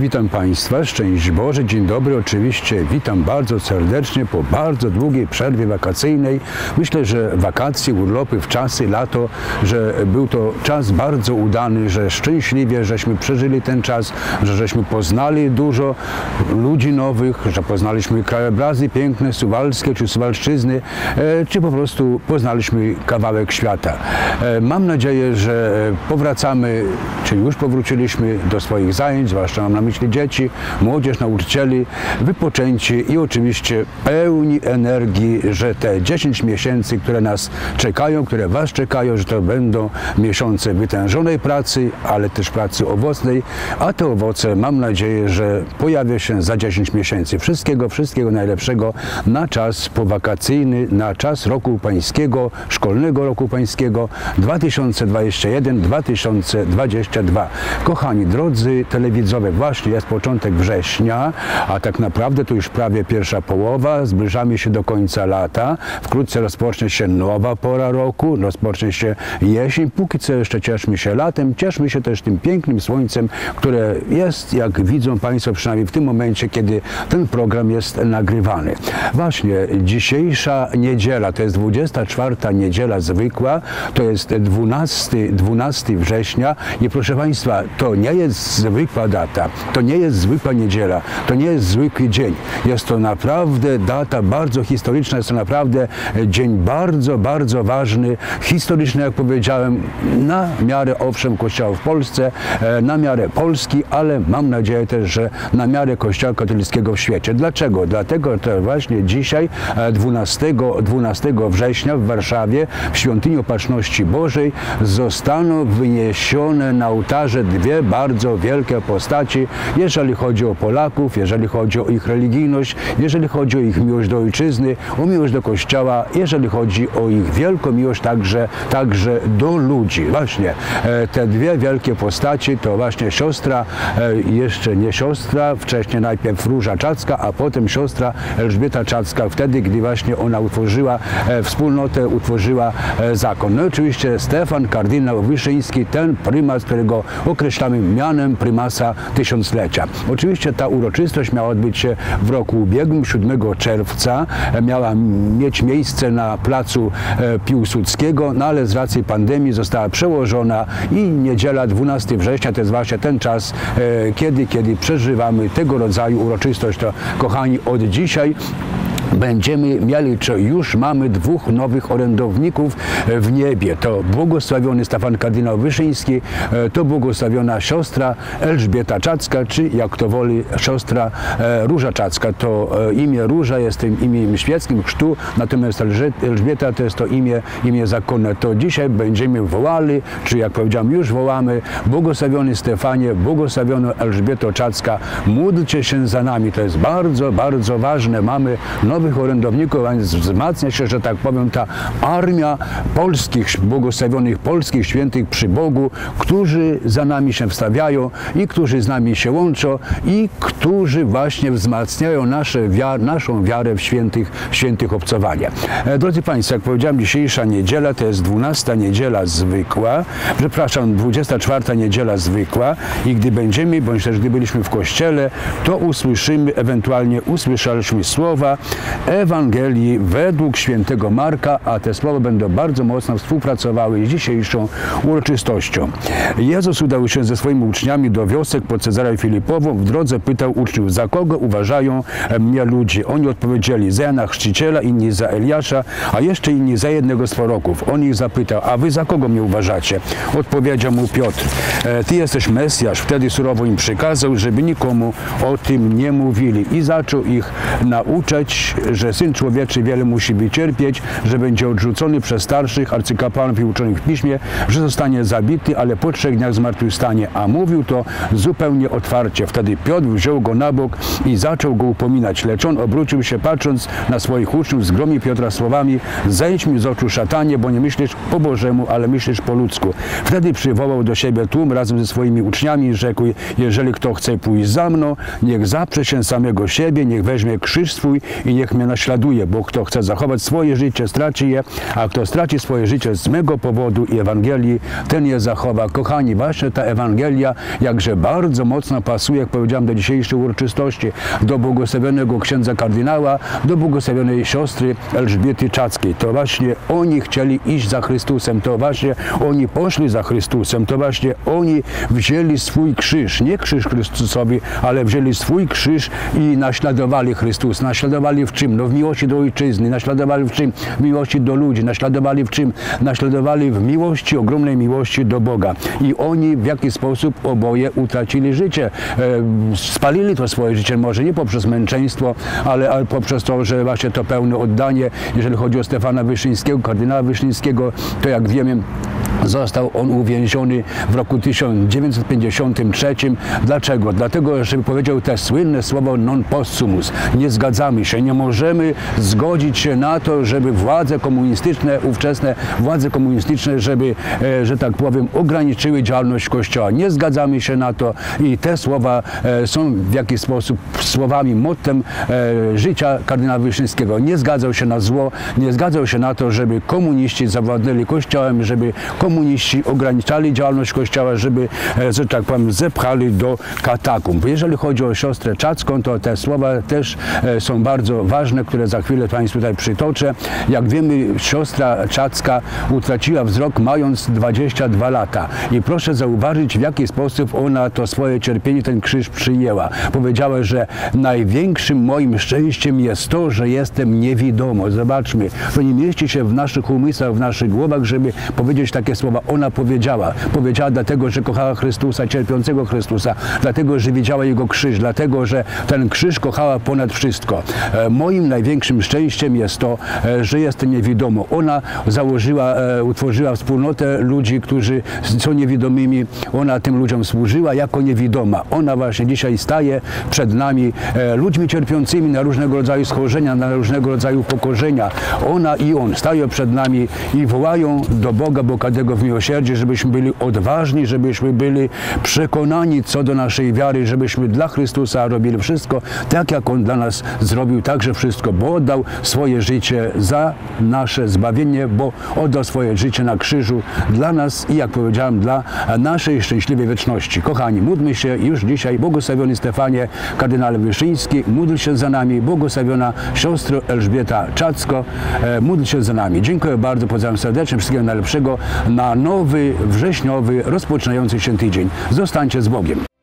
Witam Państwa, szczęść Boże, dzień dobry. Oczywiście witam bardzo serdecznie po bardzo długiej przerwie wakacyjnej. Myślę, że wakacje, urlopy w czasy, lato, że był to czas bardzo udany, że szczęśliwie żeśmy przeżyli ten czas, że żeśmy poznali dużo ludzi nowych, że poznaliśmy krajobrazy piękne, suwalskie czy suwalszczyzny, e, czy po prostu poznaliśmy kawałek świata. E, Mam nadzieję, że powracamy, czy już powróciliśmy do swoich zajęć, zwłaszcza mam na myśli dzieci, młodzież, nauczycieli, wypoczęci i oczywiście pełni energii, że te 10 miesięcy, które nas czekają, które Was czekają, że to będą miesiące wytężonej pracy, ale też pracy owocnej, a te owoce mam nadzieję, że pojawią się za 10 miesięcy. Wszystkiego, wszystkiego najlepszego na czas powakacyjny, na czas roku pańskiego, szkolnego roku pańskiego 2021-2022. Kochani, drodzy telewidzowie, właśnie jest początek września, a tak naprawdę to już prawie pierwsza połowa, zbliżamy się do końca lata, wkrótce rozpocznie się nowa pora roku, rozpocznie się jesień, póki co jeszcze cieszmy się latem, cieszmy się też tym pięknym słońcem, które jest, jak widzą Państwo, przynajmniej w tym momencie, kiedy ten program jest nagrywany. Właśnie dzisiejsza niedziela, to jest 24 niedziela zwykła, to jest 12, 12 września. I proszę Państwa, to nie jest zwykła data, to nie jest zwykła niedziela, to nie jest zwykły dzień. Jest to naprawdę data bardzo historyczna, jest to naprawdę dzień bardzo, bardzo ważny, historyczny, jak powiedziałem, na miarę owszem Kościoła w Polsce, e, na miarę Polski, ale mam nadzieję też, że na miarę Kościoła katolickiego w świecie. Dlaczego? Dlatego, że właśnie dzisiaj, e, 12, 12 września w Warszawie, w Świątyni Opatrzności Bożej, zostaną wyniesione na ołtarze dwie bardzo wielkie postaci, jeżeli chodzi o Polaków, jeżeli chodzi o ich religijność, jeżeli chodzi o ich miłość do ojczyzny, o miłość do Kościoła, jeżeli chodzi o ich wielką miłość także, także do ludzi. Właśnie e, te dwie wielkie postaci to właśnie siostra, e, jeszcze nie siostra, wcześniej najpierw Róża Czacka, a potem siostra Elżbieta Czacka, wtedy, gdy właśnie ona utworzyła e, wspólnotę, utworzyła zakon. No i oczywiście Stefan, kardynał Wyszyński, ten prymas, którego określamy mianem prymasa tysiąclecia. Oczywiście ta uroczystość miała odbyć się w roku ubiegłym, 7 czerwca, miała mieć miejsce na placu e, Piłsudskiego, no ale z racji pandemii została przełożona i niedziela 12 września to jest właśnie ten czas, e, kiedy, kiedy przeżywamy tego rodzaju uroczystość. To kochani, od dzisiaj będziemy mieli, czy już mamy dwóch nowych orędowników w niebie. To błogosławiony Stefan kardynał Wyszyński, e, to błogosławiona siostra Elżbieta Czacka, czy jak to woli siostra e, Róża Czacka. To e, imię Róża jest tym imieniem świeckim chrztu, natomiast Elżbieta to jest to imię, imię zakonne. To dzisiaj będziemy wołali, czy jak powiedziałem, już wołamy, błogosławiony Stefanie, błogosławiono Elżbieto Czacka, módlcie się za nami. To jest bardzo, bardzo ważne. Mamy nowych orędowników, a więc wzmacnia się, że tak powiem, ta armia polskich, błogosławionych polskich świętych przy Bogu, którzy za nami się wstawiają i którzy z nami się łączą i którzy właśnie wzmacniają nasze wiar, naszą wiarę w świętych, świętych obcowania. E, Drodzy Państwo, jak powiedziałem, dzisiejsza niedziela to jest 12 niedziela zwykła, przepraszam, 24 niedziela zwykła i gdy będziemy, bądź też gdy byliśmy w kościele, to usłyszymy, ewentualnie usłyszeliśmy słowa Ewangelii według świętego Marka, a te słowa będą bardzo mocno współpracowały z dzisiejszą uroczystością. Jezus udał się ze swoimi uczniami do wiosek pod Cezarem Filipową. W drodze pytał uczniów, za kogo uważają mnie ludzie. Oni odpowiedzieli, za Jana Chrzciciela, inni za Eliasza, a jeszcze inni za jednego z proroków. On ich zapytał, a wy za kogo mnie uważacie? Odpowiedział mu Piotr, "E, ty jesteś Mesjasz. Wtedy surowo im przykazał, żeby nikomu o tym nie mówili i zaczął ich nauczać, że Syn Człowieczy wiele musi wycierpieć, że będzie odrzucony przez starszych arcykapłanów i uczonych w piśmie, że zostanie zabity, ale po trzech dniach zmartwychwstanie. A mówił to zupełnie otwarcie. Wtedy Piotr wziął go na bok i zaczął go upominać, lecz on obrócił się patrząc na swoich uczniów, zgromił Piotra słowami zejdź mi z oczu szatanie, bo nie myślisz po Bożemu, ale myślisz po ludzku. Wtedy przywołał do siebie tłum razem ze swoimi uczniami i rzekł, jeżeli kto chce pójść za mną, niech zaprze się samego siebie, niech weźmie krzyż swój i niech niech mnie naśladuje, bo kto chce zachować swoje życie, straci je, a kto straci swoje życie z mego powodu i Ewangelii, ten je zachowa. Kochani, właśnie ta Ewangelia jakże bardzo mocno pasuje, jak powiedziałem, do dzisiejszej uroczystości, do błogosławionego księdza kardynała, do błogosławionej siostry Elżbiety Czackiej. To właśnie oni chcieli iść za Chrystusem, to właśnie oni poszli za Chrystusem, to właśnie oni wzięli swój krzyż, nie krzyż Chrystusowi, ale wzięli swój krzyż i naśladowali Chrystus. Naśladowali w czym? No w miłości do ojczyzny, naśladowali w czym? W miłości do ludzi, naśladowali w czym? Naśladowali w miłości, ogromnej miłości do Boga. I oni w jaki sposób oboje utracili życie. E, spalili to swoje życie, może nie poprzez męczeństwo, ale, ale poprzez to, że właśnie to pełne oddanie, jeżeli chodzi o Stefana Wyszyńskiego, kardynała Wyszyńskiego, to jak wiemy, Został on uwięziony w roku 1953. Dlaczego? Dlatego, że powiedział te słynne słowo non possumus. Nie zgadzamy się, nie możemy zgodzić się na to, żeby władze komunistyczne, ówczesne władze komunistyczne, żeby, e, że tak powiem, ograniczyły działalność Kościoła. Nie zgadzamy się na to i te słowa e, są w jakiś sposób słowami, mottem e, życia kardynała Wyszyńskiego. Nie zgadzał się na zło, nie zgadzał się na to, żeby komuniści zawładnęli Kościołem, żeby komuniści ograniczali działalność Kościoła, żeby, e, że tak powiem, zepchali do katakumb. Jeżeli chodzi o siostrę Czacką, to te słowa też e, są bardzo ważne, które za chwilę Państwu tutaj przytoczę. Jak wiemy, siostra Czacka utraciła wzrok mając 22 lata. I proszę zauważyć, w jaki sposób ona to swoje cierpienie, ten krzyż przyjęła. Powiedziała, że największym moim szczęściem jest to, że jestem niewidomo. Zobaczmy, to nie mieści się w naszych umysłach, w naszych głowach, żeby powiedzieć takie słowa. Ona powiedziała. Powiedziała dlatego, że kochała Chrystusa, cierpiącego Chrystusa, dlatego, że widziała Jego krzyż, dlatego, że ten krzyż kochała ponad wszystko. E, moim największym szczęściem jest to, e, że jestem niewidomo. Ona założyła, e, utworzyła wspólnotę ludzi, którzy są niewidomymi. Ona tym ludziom służyła jako niewidoma. Ona właśnie dzisiaj staje przed nami, ludźmi cierpiącymi na różnego rodzaju schorzenia, na różnego rodzaju pokorzenia. Ona i on stają przed nami i wołają do Boga, bo każdego w miłosierdzie, żebyśmy byli odważni, żebyśmy byli przekonani co do naszej wiary, żebyśmy dla Chrystusa robili wszystko, tak jak On dla nas zrobił także wszystko, bo oddał swoje życie za nasze zbawienie, bo oddał swoje życie na krzyżu dla nas i jak powiedziałem, dla naszej szczęśliwej wieczności. Kochani, módlmy się już dzisiaj, błogosławiony Stefanie, kardynale Wyszyński, módl się za nami, błogosławiona siostro Elżbieta Czacko, e, módl się za nami. Dziękuję bardzo, pozdrawiam serdecznie, wszystkiego najlepszego na nowy, wrześniowy, rozpoczynający się tydzień. Zostańcie z Bogiem.